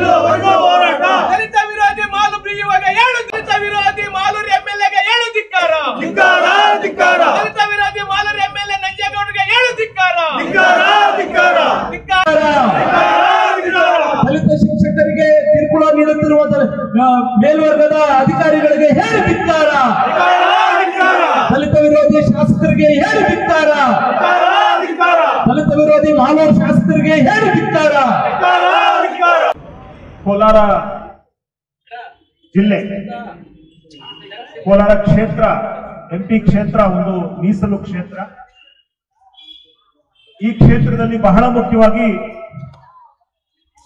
ಗೆಲ್ಲುವವರೆಗೂ ಹೋರಾಟ. ದಲಿತ ವಿರೋಧಿ ಮಾಲು ಪ್ರಿಯುವಾಗ ಏಳು ದಲಿತ ವಿರೋಧಿ ಮಾಲೂರು ಎಂಎಲ್ಎಗೆ ಏಳು ಧಿಕ್ಕಾರ. ಧಿಕ್ಕಾರ ಧಿಕ್ಕಾರ. ದಲಿತ ವಿರೋಧಿ ಮಾಲೂರು ಎಂಎಲ್ಎ ನಂಜೇಗೌಡರಿಗೆ ಏಳು ಧಿಕ್ಕಾರ. ಧಿಕ್ಕಾರ ಧಿಕ್ಕಾರ. ಧಿಕ್ಕಾರ. ದಲಿತ ಶಿಕ್ಷಕರಿಗೆ ಕಿರುಕುಳ ನೀಡುತ್ತಿರುವ ಮೇಲ್ವರ್ಗದ ಅಧಿಕಾರಿಗಳಿಗೆ ಹೇಳಿ ಬಿತ್ತಾರ ಧಿಕ್ಕಾರ ದಲಿತ ವಿರೋಧಿ ಶಾಸಕರಿಗೆ ಹೇಳಿ ಬಿತ್ತಾರ ಧಿಕ್ಕಾರ ದಲಿತ ವಿರೋಧಿ ಮಾನವ ಶಾಸಕರಿಗೆ ಹೇಳಿ ಬಿತ್ತಾರ ಧಿಕ್ಕಾರ. ಕೋಲಾರ ಜಿಲ್ಲೆ, ಕೋಲಾರ ಕ್ಷೇತ್ರ ಎಂಪಿ ಕ್ಷೇತ್ರ, ಒಂದು ಮೀಸಲು ಕ್ಷೇತ್ರ. ಈ ಕ್ಷೇತ್ರದಲ್ಲಿ ಬಹಳ ಮುಖ್ಯವಾಗಿ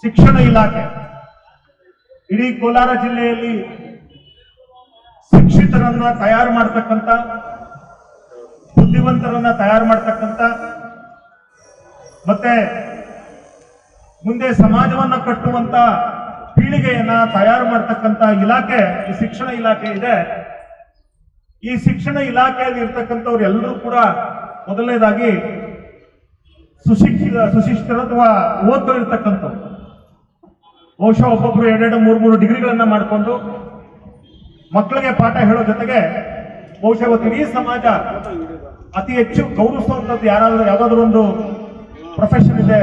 ಶಿಕ್ಷಣ ಇಲಾಖೆ. ಇಡೀ ಕೋಲಾರ ಜಿಲ್ಲೆಯಲ್ಲಿ ಶಿಕ್ಷಿತರನ್ನ ತಯಾರು ಮಾಡ್ತಕ್ಕಂಥ, ಬುದ್ಧಿವಂತರನ್ನ ತಯಾರು ಮಾಡ್ತಕ್ಕಂತ ಮತ್ತೆ ಮುಂದೆ ಸಮಾಜವನ್ನ ಕಟ್ಟುವಂತ ಪೀಳಿಗೆಯನ್ನ ತಯಾರು ಮಾಡ್ತಕ್ಕಂತ ಇಲಾಖೆ, ಈ ಶಿಕ್ಷಣ ಇಲಾಖೆ ಇದೆ. ಈ ಶಿಕ್ಷಣ ಇಲಾಖೆಯಲ್ಲಿ ಇರ್ತಕ್ಕಂಥವ್ರು ಎಲ್ಲರೂ ಕೂಡ ಮೊದಲನೇದಾಗಿ ಸುಶಿಕ್ಷಿತ, ಸುಶಿಕ್ಷಿತರು ಅಥವಾ ಓದ್ತಾ ಇರ್ತಕ್ಕಂಥವ್ರು ಬಹುಶಃ ಒಬ್ಬೊಬ್ರು ಎರಡೆರಡು, ಮೂರು ಮೂರು ಡಿಗ್ರಿಗಳನ್ನ ಮಾಡಿಕೊಂಡು ಮಕ್ಕಳಿಗೆ ಪಾಠ ಹೇಳೋ ಜೊತೆಗೆ ಬಹುಶಃ ಇವತ್ತು ಇಡೀ ಸಮಾಜ ಅತಿ ಹೆಚ್ಚು ಗೌರವಿಸುವಂಥದ್ದು ಯಾರಾದರೂ, ಯಾವುದಾದ್ರೂ ಒಂದು ಪ್ರೊಫೆಷನ್ ಇದೆ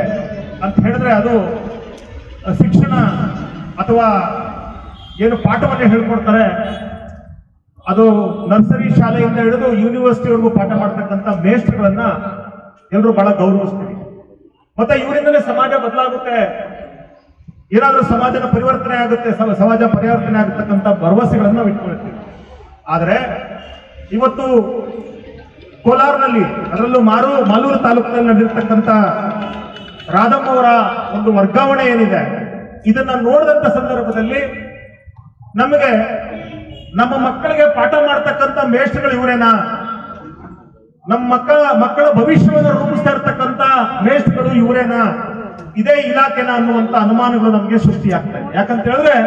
ಅಂತ ಹೇಳಿದ್ರೆ ಅದು ಶಿಕ್ಷಣ ಅಥವಾ ಏನು ಪಾಠವನ್ನು ಹೇಳ್ಕೊಡ್ತಾರೆ, ಅದು ನರ್ಸರಿ ಶಾಲೆಯಿಂದ ಹಿಡಿದು ಯೂನಿವರ್ಸಿಟಿವರೆಗೂ ಪಾಠ ಮಾಡ್ತಕ್ಕಂಥ ಮೇಷ್ಟ್ರುಗಳನ್ನ ಎಲ್ಲರೂ ಬಹಳ ಗೌರವಿಸ್ತೀವಿ. ಮತ್ತೆ ಇವರಿಂದಲೇ ಸಮಾಜ ಬದಲಾಗುತ್ತೆ. ಏನಾದರೂ ಸಮಾಜದ ಪರಿವರ್ತನೆ ಆಗುತ್ತೆ ಸಮಾಜ ಪರಿವರ್ತನೆ ಆಗತಕ್ಕಂಥ ಭರವಸೆಗಳನ್ನು ನಾವು ಇಟ್ಕೊಳ್ತೀವಿ. ಆದರೆ ಇವತ್ತು ಕೋಲಾರ್ನಲ್ಲಿ, ಅದರಲ್ಲೂ ಮಾರು, ಮಾಲೂರು ತಾಲೂಕಿನಲ್ಲಿ ನಡೆದಿರ್ತಕ್ಕಂಥ ರಾಧಮ್ಮ ಅವರ ಒಂದು ವರ್ಗಾವಣೆ ಏನಿದೆ ಇದನ್ನ ನೋಡಿದಂತ ಸಂದರ್ಭದಲ್ಲಿ ನಮಗೆ ನಮ್ಮ ಮಕ್ಕಳಿಗೆ ಪಾಠ ಮಾಡ್ತಕ್ಕಂಥ ಮೇಷ್ಟ್ರುಗಳು ಇವರೇನಾ? ನಮ್ಮ ಮಕ್ಕಳ ಮಕ್ಕಳ ಭವಿಷ್ಯವನ್ನು ರೂಪಿಸ್ತಾ ಇರ್ತಕ್ಕಂಥ ಮೇಷ್ಟ್ರುಗಳು ಇವರೇನಾ? ಇದೇ ಇಲಾಖೆನ ಅನ್ನುವಂತ ಅನುಮಾನಗಳು ನಮಗೆ ಸೃಷ್ಟಿಯಾಗ್ತಾ ಯಾಕಂತ ಹೇಳಿದ್ರೆ,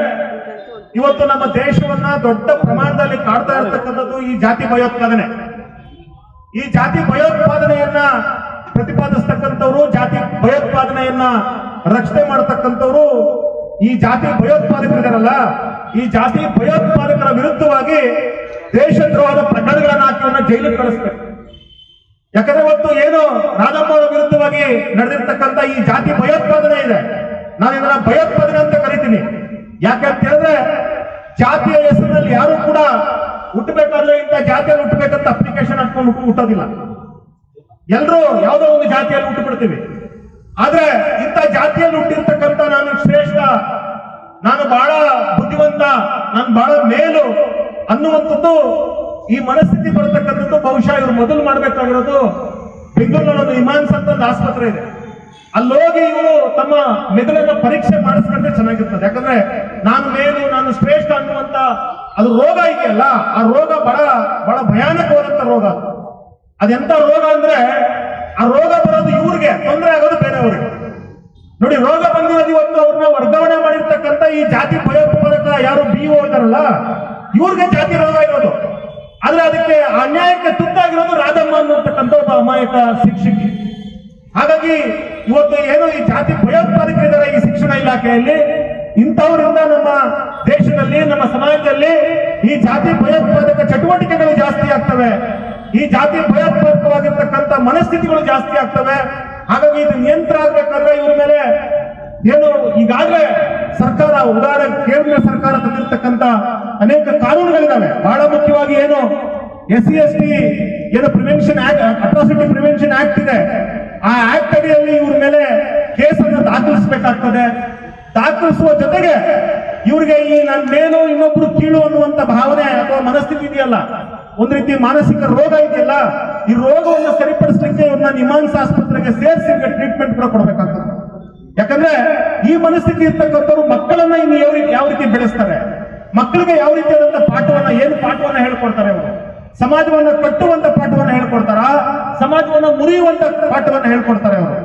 ಇವತ್ತು ನಮ್ಮ ದೇಶವನ್ನ ದೊಡ್ಡ ಪ್ರಮಾಣದಲ್ಲಿ ಕಾಡ್ತಾ ಇರ್ತಕ್ಕಂಥದ್ದು ಈ ಜಾತಿ ಭಯೋತ್ಪಾದನೆ. ಈ ಜಾತಿ ಭಯೋತ್ಪಾದನೆಯನ್ನ ಪ್ರತಿಪಾದಿಸ್ತಕ್ಕಂಥವ್ರು ಜಾತಿ ಭಯೋತ್ಪಾದನೆಯನ್ನ ರಕ್ಷಣೆ ಮಾಡತಕ್ಕಂಥವ್ರು ಈ ಜಾತಿ ಭಯೋತ್ಪಾದಕರಿದಾರಲ್ಲ, ಈ ಜಾತಿ ಭಯೋತ್ಪಾದಕರ ವಿರುದ್ಧವಾಗಿ ದೇಶದ್ರೋಹದ ಪ್ರಕರಣಗಳನ್ನ ಹಾಕಿ ಅವನ್ನ ಜೈಲಿಗೆ ಕಳಿಸ್ಬೇಕು. ಯಾಕಂದ್ರೆ ಇವತ್ತು ಏನು ರಾಧಮ್ಮ ವಿರುದ್ಧವಾಗಿ ನಡೆದಿರ್ತಕ್ಕಂಥ ಈ ಜಾತಿ ಭಯೋತ್ಪಾದನೆ ಇದೆ. ನಾನು ಇದನ್ನ ಭಯೋತ್ಪಾದನೆ ಅಂತ ಕರಿತೀನಿ. ಯಾಕೆ ಅಂತ ಹೇಳಿದ್ರೆ, ಜಾತಿಯ ಹೆಸರಿನಲ್ಲಿ ಯಾರು ಕೂಡ ಹುಟ್ಟಬೇಕಾದ್ರೆ ಇಂಥ ಜಾತಿಯಲ್ಲಿ ಹುಟ್ಟಬೇಕಂತ ಅಪ್ಲಿಕೇಶನ್ ಹಾಕೊಂಡು ಹುಟ್ಟು ಹುಟ್ಟೋದಿಲ್ಲ. ಎಲ್ಲರೂ ಯಾವುದೋ ಒಂದು ಜಾತಿಯಲ್ಲಿ ಹುಟ್ಟು ಬಿಡ್ತೀವಿ ಆದ್ರೆ ಇಂಥ ಜಾತಿಯಲ್ಲಿ ಹುಟ್ಟಿರ್ತಕ್ಕಂಥ ನಾನು ಶ್ರೇಷ್ಠ, ನಾನು ಬಹಳ ಬುದ್ಧಿವಂತ, ನಾನು ಬಹಳ ಮೇಲು ಅನ್ನುವಂಥದ್ದು ಈ ಮನಸ್ಥಿತಿ ಬರತಕ್ಕಂಥದ್ದು ಬಹುಶಃ ಇವರು ಮೊದಲು ಮಾಡಬೇಕಾಗಿರೋದು ಬೆಂಗಳೂರಿನಲ್ಲಿ ಇಮಾನ್ಸ್ ಅಂತ ಒಂದು ಆಸ್ಪತ್ರೆ ಇದೆ. ಅಲ್ಲೋಗಿ ಇವರು ತಮ್ಮ ಮೆದುಳನ್ನ ಪರೀಕ್ಷೆ ಮಾಡಿಸ್ಕೊಂಡ್ರೆ ಚೆನ್ನಾಗಿರ್ತದೆ. ಯಾಕಂದ್ರೆ ನಾನು ಮೇಲು, ನಾನು ಶ್ರೇಷ್ಠ ಅನ್ನುವಂತ ಅದು ರೋಗ ಇದೆಯಲ್ಲ, ಆ ರೋಗ ಬಹಳ ಬಹಳ ಭಯಾನಕವಾದಂತ ರೋಗ. ಅದು. ಅದೆಂತ ರೋಗ ಅಂದ್ರೆ ಆ ರೋಗ ಬರೋದು ಇವ್ರಿಗೆ, ತೊಂದರೆ ನೋಡಿ ರೋಗ ಬಂದಿರೋದು ಇವತ್ತು ಅವ್ರನ್ನ ವರ್ಗಾವಣೆ ಮಾಡಿರ್ತಕ್ಕಂಥ ಈ ಜಾತಿ ಭಯೋತ್ಪಾದಕ ಯಾರು ಬಿ ಓ ಇದಾರಲ್ಲ ಇವ್ರಿಗೆ ಜಾತಿ ರೋಗ ಇರೋದು. ಆದ್ರೆ ಅದಕ್ಕೆ ಅನ್ಯಾಯಕ್ಕೆ ತುತ್ತಾಗಿರೋದು ರಾಧಮ್ಮ ಅನ್ನತಕ್ಕಂಥ ಒಬ್ಬ ಅಮಾಯಕ ಶಿಕ್ಷಕಿ. ಹಾಗಾಗಿ ಇವತ್ತು ಏನು ಈ ಜಾತಿ ಭಯೋತ್ಪಾದಕರಿದ್ದಾರೆ ಈ ಶಿಕ್ಷಣ ಇಲಾಖೆಯಲ್ಲಿ, ಇಂಥವರಿಂದ ನಮ್ಮ ದೇಶದಲ್ಲಿ, ನಮ್ಮ ಸಮಾಜದಲ್ಲಿ ಈ ಜಾತಿ ಭಯೋತ್ಪಾದಕ ಚಟುವಟಿಕೆಗಳು ಜಾಸ್ತಿ ಆಗ್ತವೆ. ಈ ಜಾತಿ ಭಯೋತ್ಪಾದಕವಾಗಿರ್ತಕ್ಕಂಥ ಮನಸ್ಥಿತಿಗಳು ಜಾಸ್ತಿ ಆಗ್ತವೆ. ಹಾಗಾಗಿ ಇದು ನಿಯಂತ್ರ ಆಗ್ಬೇಕಾದ್ರೆ ಇವ್ರ ಮೇಲೆ ಏನು ಈಗಾಗಲೇ ಸರ್ಕಾರ ಉದಾಹರಣೆ ಕೇಂದ್ರ ಸರ್ಕಾರ ತಂದಿರತಕ್ಕಂತ ಅನೇಕ ಕಾನೂನುಗಳಿದ್ದಾವೆ. ಬಹಳ ಮುಖ್ಯವಾಗಿ ಏನು ಎಸ್ ಸಿ ಎಸ್ ಏನು ಪ್ರಿವೆನ್ಷನ್ ಅಟ್ರಾಸಿಟಿ ಪ್ರಿವೆನ್ಷನ್ ಆಕ್ಟ್ ಇದೆ. ಆ ಆಕ್ಟ್ ಅಡಿಯಲ್ಲಿ ಇವ್ರ ಮೇಲೆ ಕೇಸನ್ನು ದಾಖಲಿಸಬೇಕಾಗ್ತದೆ. ದಾಖಲಿಸುವ ಜೊತೆಗೆ ಇವ್ರಿಗೆ ಈ ನನ್ನ ಮೇಲು ಇನ್ನೊಬ್ರು ಕೀಳು ಅನ್ನುವಂತ ಭಾವನೆ ಅಥವಾ ಮನಸ್ಥಿತಿ ಇದೆಯಲ್ಲ? ಒಂದ್ ರೀತಿ ಮಾನಸಿಕ ರೋಗ ಇದೆಯಲ್ಲ? ಈ ರೋಗವನ್ನು ಸರಿಪಡಿಸಲಿಕ್ಕೆ ಇವ್ರನ್ನ ನಿಮಾನ್ಸ್ ಆಸ್ಪತ್ರೆಗೆ ಸೇರಿಸಿ ಟ್ರೀಟ್ಮೆಂಟ್ ಕೂಡ ಕೊಡಬೇಕಾಗ್ತದೆ. ಯಾಕಂದ್ರೆ ಈ ಮನಸ್ಥಿತಿ ಇರ್ತಕ್ಕಂಥವ್ರು ಮಕ್ಕಳನ್ನ ಇನ್ನು ಯಾವ ರೀತಿ ಯಾವ ರೀತಿ ಬೆಳೆಸ್ತಾರೆ? ಮಕ್ಕಳಿಗೆ ಯಾವ ರೀತಿಯಾದಂತಹ ಪಾಠವನ್ನ ಏನು ಪಾಠವನ್ನ ಹೇಳ್ಕೊಡ್ತಾರೆ ಅವರು? ಸಮಾಜವನ್ನ ಕಟ್ಟುವಂತ ಪಾಠವನ್ನ ಹೇಳ್ಕೊಡ್ತಾರ? ಸಮಾಜವನ್ನ ಮುರಿಯುವಂತ ಪಾಠವನ್ನ ಹೇಳ್ಕೊಡ್ತಾರೆ ಅವರು.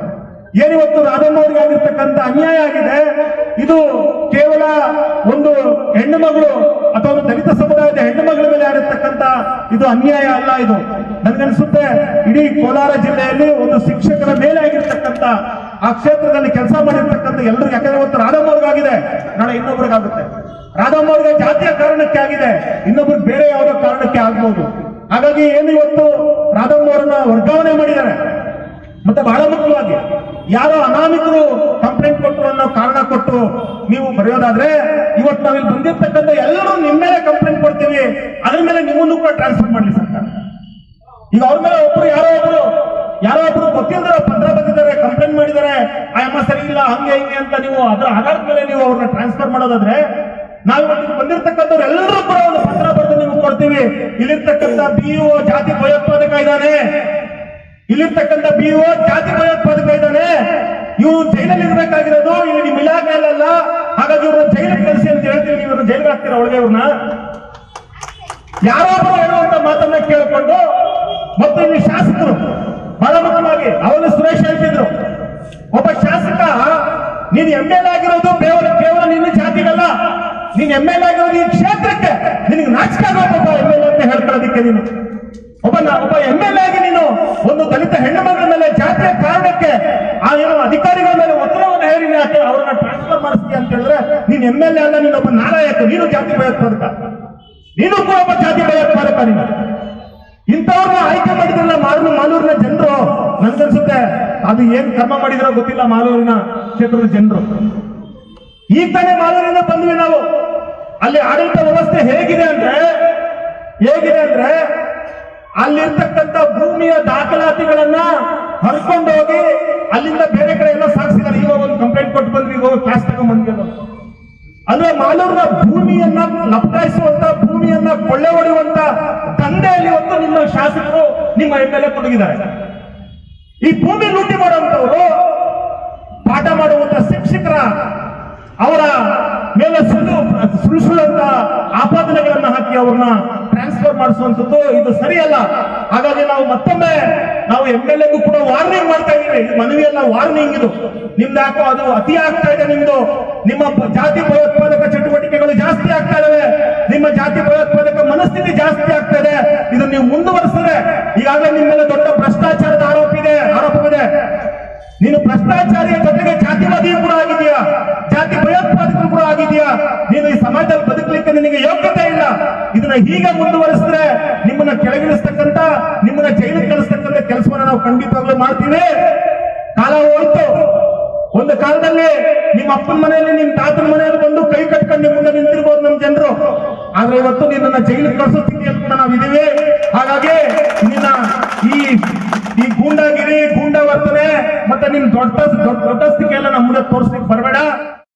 ಏನಿವತ್ತು ರಾಧಮ್ಮ ಅವರಿಗೆ ಆಗಿರ್ತಕ್ಕಂಥ ಅನ್ಯಾಯ ಆಗಿದೆ? ಇದು ಕೇವಲ ಒಂದು ಹೆಣ್ಣು ಮಗಳು ಅಥವಾ ದಲಿತ ಸಮುದಾಯದ ಹೆಣ್ಣು ಮಗಳ ಮೇಲೆ ಆಗಿರ್ತಕ್ಕಂಥ ಇದು ಅನ್ಯಾಯ ಅಲ್ಲ ಇದು. ನನಗನ್ಸುತ್ತೆ, ಇಡೀ ಕೋಲಾರ ಜಿಲ್ಲೆಯಲ್ಲಿ ಒಂದು ಶಿಕ್ಷಕರ ಮೇಲೆ ಆಗಿರ್ತಕ್ಕಂಥ ಆ ಕ್ಷೇತ್ರದಲ್ಲಿ ಕೆಲಸ ಮಾಡಿರ್ತಕ್ಕಂಥ ಎಲ್ಲರಿಗೂ ಯಾಕಂದ್ರೆ ಇವತ್ತು ರಾಧಮ್ಮವ್ರಿಗಾಗಿದೆ ನಾಳೆ ಇನ್ನೊಬ್ರಿಗಾಗುತ್ತೆ. ರಾಧಮ್ಮವ್ರಿಗೆ ಜಾತಿಯ ಕಾರಣಕ್ಕೆ ಆಗಿದೆ. ಇನ್ನೊಬ್ರಿಗೆ ಬೇರೆ ಯಾವುದೋ ಕಾರಣಕ್ಕೆ ಆಗ್ಬೋದು. ಹಾಗಾಗಿ ಏನು ಇವತ್ತು ರಾಧಮ್ಮವರನ್ನ ವರ್ಗಾವಣೆ ಮಾಡಿದ್ದಾರೆ? ಮತ್ತೆ ಬಹಳ ಮುಖ್ಯವಾಗಿ ಯಾರೋ ಅನಾಮಿಕರು ಕಂಪ್ಲೇಂಟ್ ಕೊಟ್ಟರು ಅನ್ನೋ ಕಾರಣ ಕೊಟ್ಟು ನೀವು ಬರೆಯೋದಾದ್ರೆ, ಇವತ್ತು ನಾವಿಲ್ಲಿ ಬಂದಿರ್ತಕ್ಕಂಥ ಎಲ್ಲರೂ ನಿಮ್ಮ ಮೇಲೆ ಕಂಪ್ಲೇಂಟ್ ಕೊಡ್ತೀವಿ. ಅದ್ರ ಮೇಲೆ ನಿಮ್ಮನ್ನು ಕೂಡ ಟ್ರಾನ್ಸ್ಫರ್ ಮಾಡಲಿ ಸರ್ಕಾರ. ಈಗ ಅವ್ರ ಮೇಲೆ ಒಬ್ರು, ಯಾರೋ ಒಬ್ರು ಯಾರೋ ಒಬ್ರು ಗೊತ್ತಿಲ್ಲದ ಪತ್ರ ಬಂದಿದ್ದಾರೆ ಕಂಪ್ಲೇಂಟ್ ಮಾಡಿದ್ದಾರೆ, ಆ, ಅಮ್ಮ ಸರಿ ಇಲ್ಲ, ಹಂಗೆ, ಹಿಂಗೆ ಅಂತ ನೀವು ಅದರ ಆಧಾರದ ಮೇಲೆ ನೀವು ಅವ್ರನ್ನ ಟ್ರಾನ್ಸ್ಫರ್ ಮಾಡೋದಾದ್ರೆ ನಾವು ಬಂದಿರತಕ್ಕಂಥವ್ರು ಎಲ್ಲರೂ ಕೂಡ ಒಂದು ಪತ್ರ ಬರೆದು ನಿಮ್ಗೆ ಕೊಡ್ತೀವಿ. ಇಲ್ಲಿರ್ತಕ್ಕಂಥ ಬಿಇಒ ಜಾತಿ ಭಯೋತ್ಪಾದಕ ಇದ್ದಾನೆ. ಇಲ್ಲಿರ್ತಕ್ಕಂಥ ಬಿಒ ಜಾತಿ ಭಯೋತ್ಪಾದಕ ಇದ್ದಾನೆ. ಇವರು ಜೈಲಲ್ಲಿ ಇರಬೇಕಾಗಿರೋದು. ಇಲ್ಲಿ ನಿಮ್ಮ ಇಲಾಖೆಯಲ್ಲ ಹಾಗಾಗಿ ಇವರು ಜೈಲಿಗೆ ಕಳಿಸಿ ಅಂತ ಹೇಳ್ತೀವಿ ನೀವು ಇವ್ರನ್ನ ಜೈಲಿಗೆ ಹಾಕ್ತೀರ ಒಳಗೆ ಇವ್ರನ್ನ? ಯಾರೋ ಒಬ್ಬರು ಹೇಳುವಂತ ಮಾತನ್ನ ಕೇಳಿಕೊಂಡು ಮತ್ತು ಇಲ್ಲಿ ಶಾಸಕರು, ಬಹಳ ಮುಖ್ಯವಾಗಿ ಸುರೇಶ ಸುರೇಶ್ ಹೇಳ್ತಿದ್ರು. ಒಬ್ಬ ಶಾಸಕ, ನೀನ್ ಎಂ ಆಗಿರೋದು ಕೇವಲ ಕೇವಲ ನಿನ್ನ ಜಾತಿಗಲ್ಲ. ನೀನ್ ಎಂ ಎಲ್ ಆಗಿರೋದು ಈ ಕ್ಷೇತ್ರಕ್ಕೆ ನಿನಗೆ ನಾಚಿಕೆ ಎಂ ಎಲ್ ಅಂತ ಅದಕ್ಕೆ ನೀನು. ಒಬ್ಬ ಒಬ್ಬ ಎಂ ಎಲ್ ಆಗಿ ಒಂದು ದಲಿತ ಹೆಣ್ಣು ಮಗಳ ಮೇಲೆ ಜಾತಿಯ ಕಾರಣಕ್ಕೆ ಆ ಏನೋ ಅಧಿಕಾರಿಗಳ ಮೇಲೆ ಒತ್ತಡವನ್ನು ಹೇಳಿ ಯಾಕೆ ಅವ್ರನ್ನ ಟ್ರಾನ್ಸ್ಫರ್ ಮಾಡಿಸ್ತೀಯ ಅಂತ ಹೇಳಿದ್ರೆ, ನೀನ್ ಎಂ ಎಲ್ ಎ ಅಲ್ಲ ನೀನೊಬ್ಬ ನಾರಾಯಕ ನೀನು ಜಾತಿ ಭಯೋತ್ಪಾದಕ. ನೀನು ಕೂಡ ಒಬ್ಬ ಜಾತಿ ಭಯೋತ್ಪಾದಕ ನೀನು. ಇಂಥವ್ರನ್ನ ಆಯ್ಕೆ ಮಾಡಿದ್ರಲ್ಲ ಮಾರು, ಮಾಲೂರಿನ ಜನರು. ನನ್ಗನ್ಸುತ್ತೆ ಅದು ಏನ್ ಕರ್ಮ ಮಾಡಿದ್ರೋ ಗೊತ್ತಿಲ್ಲ ಮಾಲೂರಿನ ಕ್ಷೇತ್ರದ ಜನರು. ಈ ತಾನೇ ಮಾಲೂರಿನ ಬಂದ್ವಿ ನಾವು. ಅಲ್ಲಿ ಆಡಳಿತ ವ್ಯವಸ್ಥೆ ಹೇಗಿದೆ ಅಂದ್ರೆ ಹೇಗಿದೆ ಅಂದ್ರೆ ಅಲ್ಲಿರ್ತಕ್ಕಂಥ ಭೂಮಿಯ ದಾಖಲಾತಿಗಳನ್ನ ಹರ್ಕೊಂಡು ಹೋಗಿ ಅಲ್ಲಿಂದ ಬೇರೆ ಕಡೆ ಎಲ್ಲ ಸಾಗಿಸಿದ್ದಾರೆ ಈಗ ಒಂದು ಕಂಪ್ಲೇಂಟ್ ಕೊಟ್ಟು ಬಂದ್ವಿ ಈಗ ಕ್ಲಾಸ್ ತಗೊಂಡ್ಬಂದ್ವಿ. ಅಂದ್ರೆ ಮಾಲೂರಿನ ಭೂಮಿಯನ್ನ ಲಪ್ತಾಯಿಸುವಂತ, ಭೂಮಿಯನ್ನ ಕೊಳ್ಳೆ ಹೊಡೆಯುವಂತ ದಂಧೆಯಲ್ಲಿ ಇವತ್ತು ನಿಮ್ಮ ಶಾಸಕರು ನಿಮ್ಮ ಎಂ ಎಲ್ ಎ ತೊಡಗಿದ್ದಾರೆ ಈ ಭೂಮಿ ಲೂಟಿ ಮಾಡುವಂತವರು ಪಾಠ ಮಾಡುವಂತ ಶಿಕ್ಷಕರ ಅವರ ಮೇಲೆ ಸುಳ್ಳಂತ ಆಪಾದನೆಗಳನ್ನ ಹಾಕಿ ಅವ್ರನ್ನ ಟ್ರಾನ್ಸ್ಫರ್ ಮಾಡಿಸುವಂತದ್ದು ಇದು ಸರಿಯಲ್ಲ. ಹಾಗಾಗಿ ನಾವು ಮತ್ತೊಮ್ಮೆ ನಾವು ಎಂ ಎಲ್ ಎಗೂ ಕೂಡ ವಾರ್ನಿಂಗ್ ಮಾಡ್ತಾ ಇದೀವಿ ಇದು ಮನವಿ ಎಲ್ಲ ವಾರ್ನಿಂಗ್ ಇದು. ನಿಮ್ದು ಯಾಕೋ ಅದು ಅತಿ ಆಗ್ತಾ ಇದೆ ನಿಮ್ದು. ನಿಮ್ಮ ಜಾತಿ ಭಯೋತ್ಪಾದಕ ಚಟುವಟಿಕೆಗಳು ಜಾಸ್ತಿ ಆಗ್ತಾ ಇದಾವೆ. ನಿಮ್ಮ ಜಾತಿ ಭಯೋತ್ಪಾದಕ ಮನಸ್ಥಿತಿ ಜಾಸ್ತಿ ಆಗ್ತಾ ಇದೆ. ಇದನ್ನ ನೀವು ಮುಂದುವರಿಸಿದ್ರೆ ಈಗಾಗಲೇ ನಿಮ್ಮ ಮೇಲೆ ದೊಡ್ಡ ಭ್ರಷ್ಟಾಚಾರದ ಆರೋಪ ಇದೆ, ಆರೋಪವಿದೆ. ನೀನು ಭ್ರಷ್ಟಾಚಾರಿಯ ಜೊತೆಗೆ ಜಾತಿವಾದಿಯೂ ಕೂಡ ಆಗಿದೆಯಾ ಜಾತಿ ಭಯೋತ್ಪಾದಕರು ಕೂಡ ಆಗಿದೆಯಾ ನೀನು ಈ ಸಮಾಜದಲ್ಲಿ ಬದುಕಲಿಕ್ಕೆ ನಿನಗೆ ಯೋಗ್ಯತೆ ಇಲ್ಲ ಇದನ್ನ ಈಗ ಮುಂದುವರಿಸಿದ್ರೆ ನಿಮ್ಮನ್ನ ಕೆಳಗಿಳಿಸ್ತಕ್ಕಂತ ನಿಮ್ಮನ್ನ ಜೈಲಿಗೆ ಕಳಿಸ್ತಕ್ಕಂತ ಕೆಲಸವನ್ನ ನಾವು ಖಂಡಿತವಾಗ್ಲೂ ಮಾಡ್ತೀವಿ. ಕಾಲ ಹೋಯ್ತು. ಒಂದು ಕಾಲದಲ್ಲಿ ನಿಮ್ಮ ಅಪ್ಪನ ಮನೆಯಲ್ಲಿ, ನಿಮ್ಮ ತಾತನ ಮನೆಯಲ್ಲಿ ಬಂದು ಕೈ ಕಟ್ಕೊಂಡು ನಿಮ್ಮ ಮುಂದೆ ನಿಂತಿರ್ಬೋದು ನಮ್ಮ ಜನರು. ಆದ್ರೆ ಇವತ್ತು ನಿನ್ನ ಜೈಲಿಗೆ ಕಳಿಸೋ ಅಂತ ಕೂಡ ನಾವಿದ್ದೀವಿ. ಹಾಗಾಗಿ ನಿನ್ನ ಈ ಈ ಗೂಂಡಾಗಿರಿ ಗೂಂಡಾ ವರ್ತನೆ ಮತ್ತೆ ನಿನ್ ದೊಡ್ಡ ದೊಡ್ಡ ಸ್ಥಿತಿ ಎಲ್ಲ ನಮ್ಮ ಮುಂದೆ ತೋರಿಸ್ಲಿಕ್ಕೆ ಬರಬೇಡ.